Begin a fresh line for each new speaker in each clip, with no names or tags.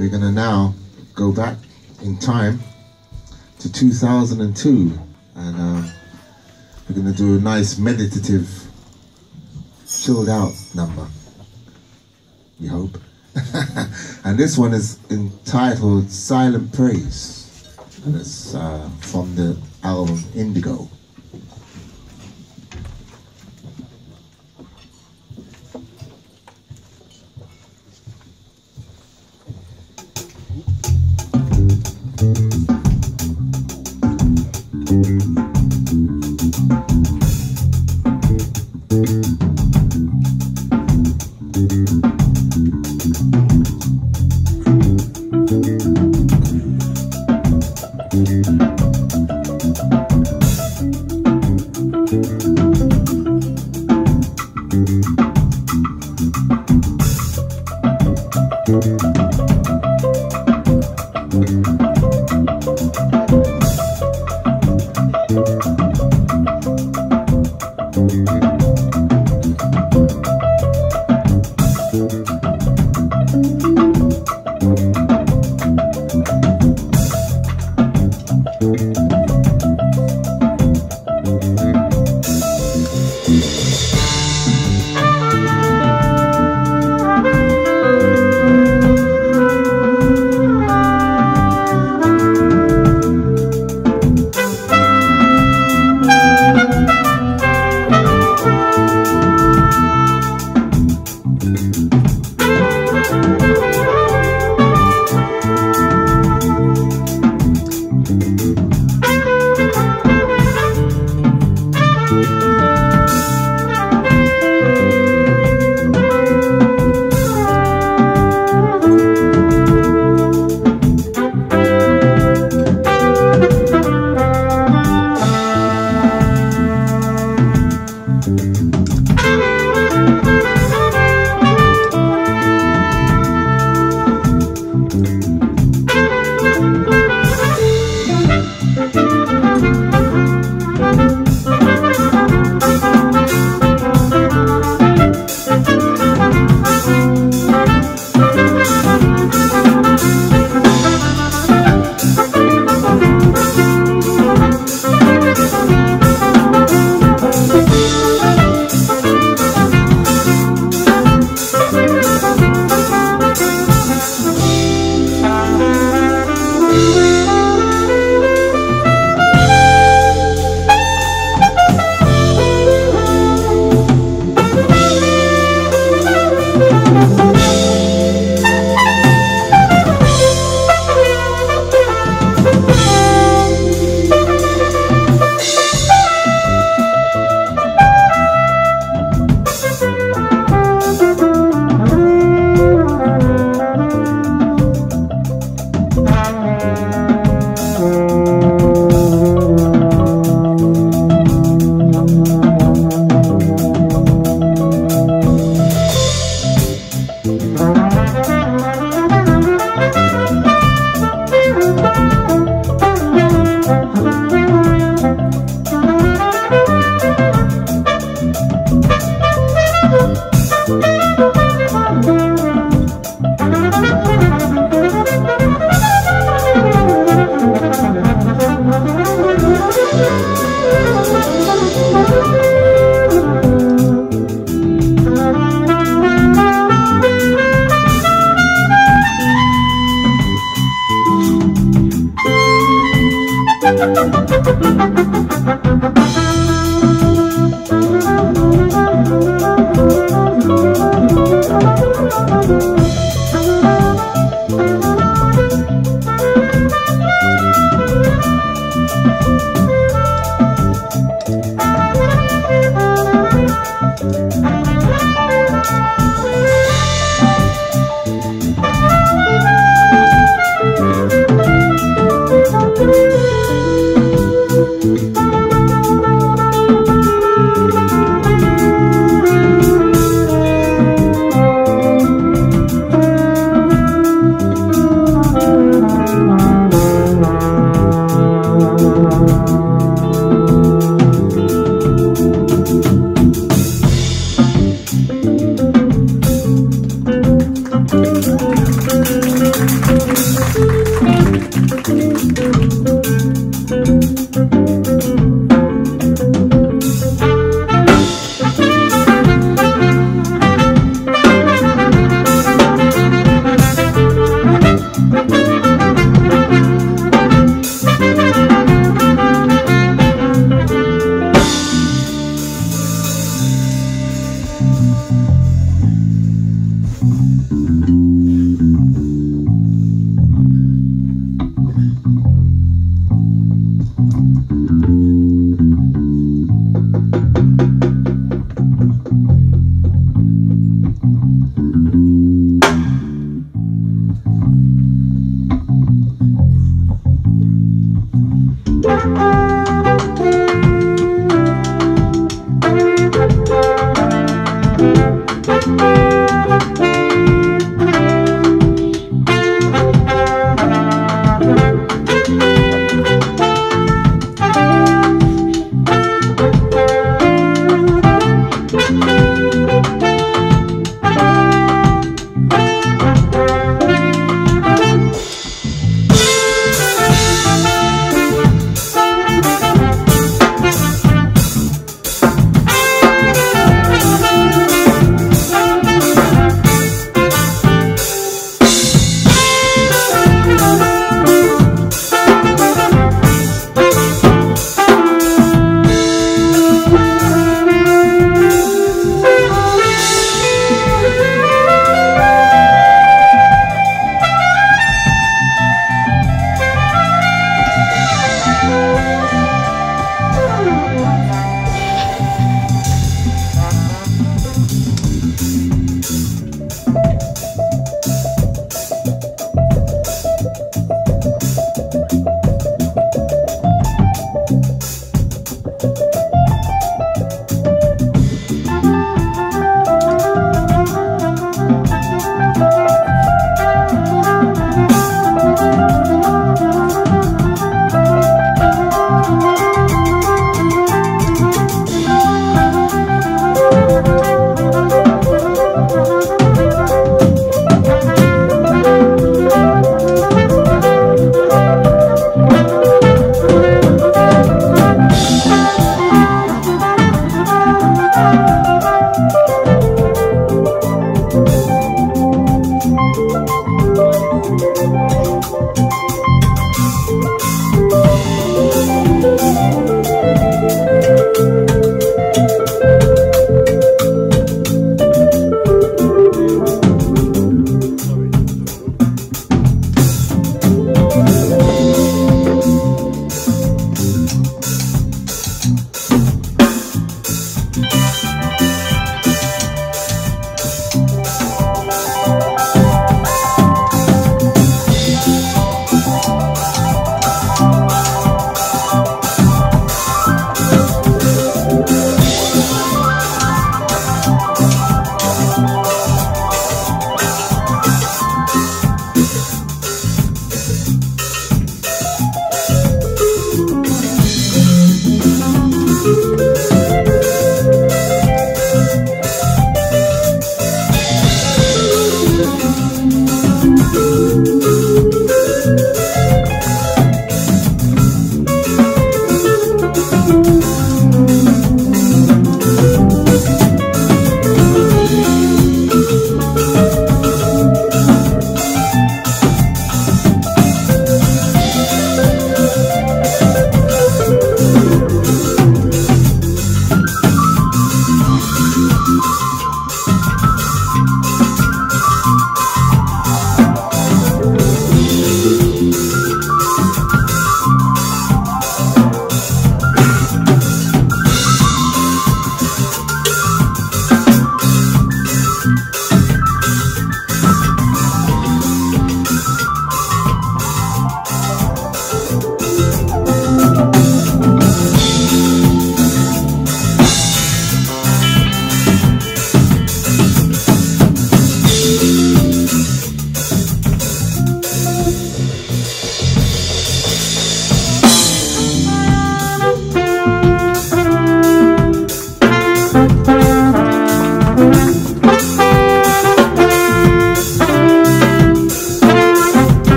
we're going to now go back in time to 2002 and um, we're going to do a nice meditative, chilled out number. We hope. and this one is entitled Silent Praise. And it's uh, from the album Indigo.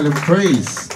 Silent praise.